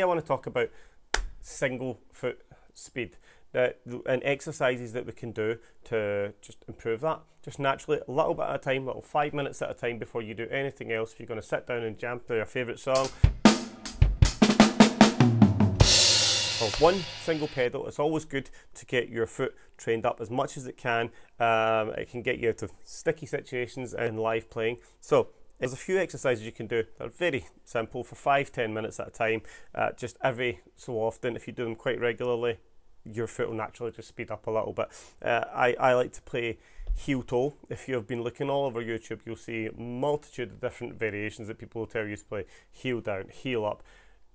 to talk about single foot speed and exercises that we can do to just improve that. Just naturally, a little bit at a time, little five minutes at a time before you do anything else. If you're going to sit down and jam to your favourite song, or one single pedal. It's always good to get your foot trained up as much as it can. Um, it can get you out of sticky situations in live playing. So there's a few exercises you can do They're very simple for five, ten minutes at a time, uh, just every so often. If you do them quite regularly, your foot will naturally just speed up a little bit. Uh, I, I like to play heel toe. If you've been looking all over YouTube, you'll see multitude of different variations that people will tell you to play heel down, heel up,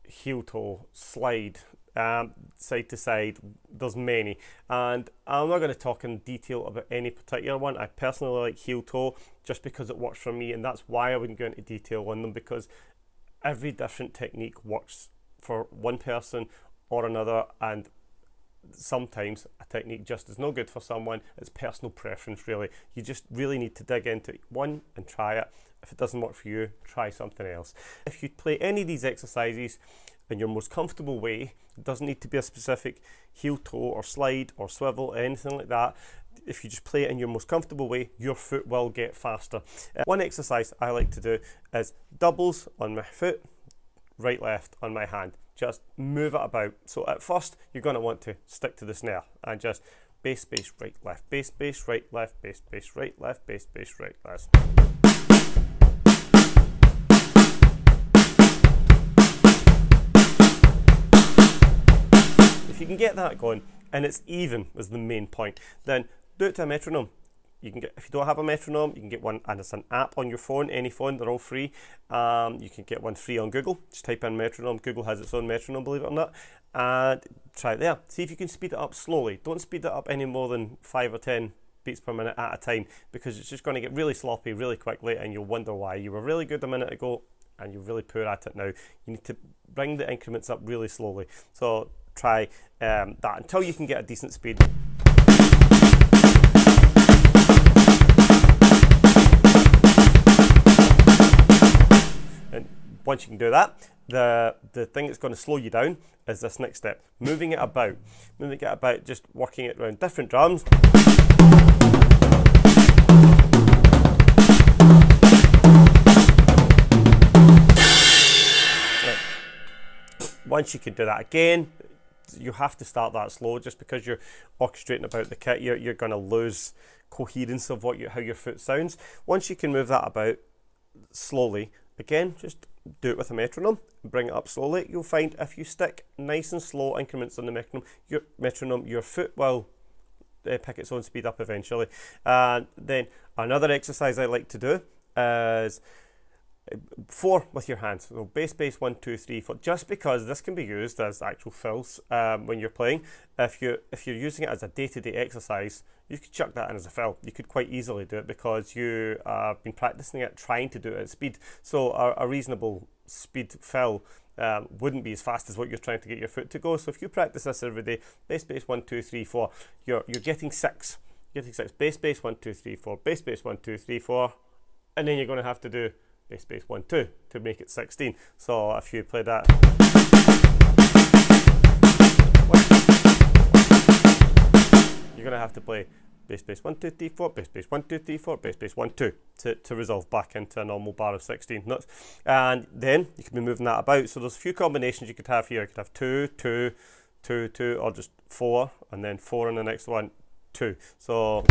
heel toe, slide, um, side to side. There's many, and I'm not going to talk in detail about any particular one. I personally like heel toe just because it works for me, and that's why I wouldn't go into detail on them because every different technique works for one person or another, and sometimes a technique just is no good for someone. It's personal preference, really. You just really need to dig into one and try it. If it doesn't work for you, try something else. If you play any of these exercises in your most comfortable way, it doesn't need to be a specific heel toe or slide or swivel or anything like that. If you just play it in your most comfortable way, your foot will get faster. Uh, one exercise I like to do is doubles on my foot, right left on my hand just move it about. So at first, you're going to want to stick to the snare and just bass, bass, right, left, bass, bass, right, left, bass, bass, right, left, bass, bass, right, left. If you can get that going, and it's even is the main point, then do it to a metronome you can get if you don't have a metronome you can get one and it's an app on your phone any phone they're all free. Um, you can get one free on google. Just type in metronome. Google has its own metronome believe it or not and try it there. See if you can speed it up slowly. Don't speed it up any more than five or ten beats per minute at a time because it's just going to get really sloppy really quickly and you'll wonder why. You were really good a minute ago and you're really poor at it now. You need to bring the increments up really slowly. So try um, that until you can get a decent speed once you can do that, the, the thing that's going to slow you down is this next step, moving it about. Moving it about, just working it around different drums. Once you can do that again, you have to start that slow just because you're orchestrating about the kit, you're, you're going to lose coherence of what you, how your foot sounds. Once you can move that about slowly, again, just do it with a metronome, bring it up slowly. You'll find if you stick nice and slow increments on the metronome, your metronome, your foot will uh, pick its own speed up eventually. And then another exercise I like to do is four with your hands. So bass, bass, one, two, three, four. Just because this can be used as actual fills um, when you're playing. If you if you're using it as a day-to-day exercise, you could chuck that in as a fill. You could quite easily do it because you have been practicing it, trying to do it at speed. So a, a reasonable speed fill um, wouldn't be as fast as what you're trying to get your foot to go. So if you practice this every day, bass bass one, two, three, four, you're you're getting six. You're getting six. bass bass one, two, three, four. bass bass one, two, three, four. And then you're going to have to do bass bass 1 2 to make it 16 so if you play that. You're going to have to play bass bass 1 2 3 4 bass bass 1 2 3 4 bass bass 1 2 to, to resolve back into a normal bar of 16 notes and then you can be moving that about. So there's a few combinations you could have here. You could have 2 2 2 2 or just 4 and then 4 in the next one 2 so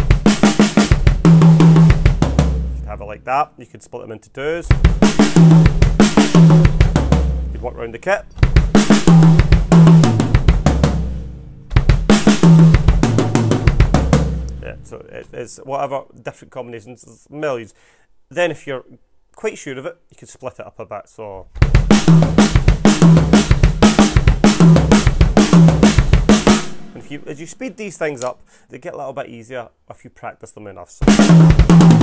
have it like that. You could split them into twos. You could work around the kit. Yeah, so it's whatever different combinations, there's millions. Then if you're quite sure of it, you can split it up a bit. So if you as you speed these things up, they get a little bit easier if you practice them enough. So.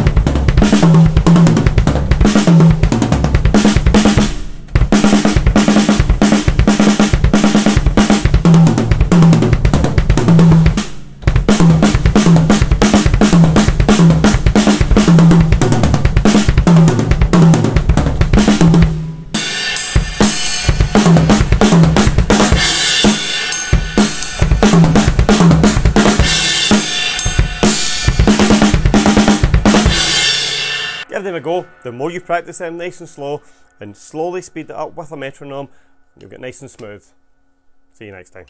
Thank you. Them a go. The more you practice them nice and slow, and slowly speed it up with a metronome, you'll get nice and smooth. See you next time.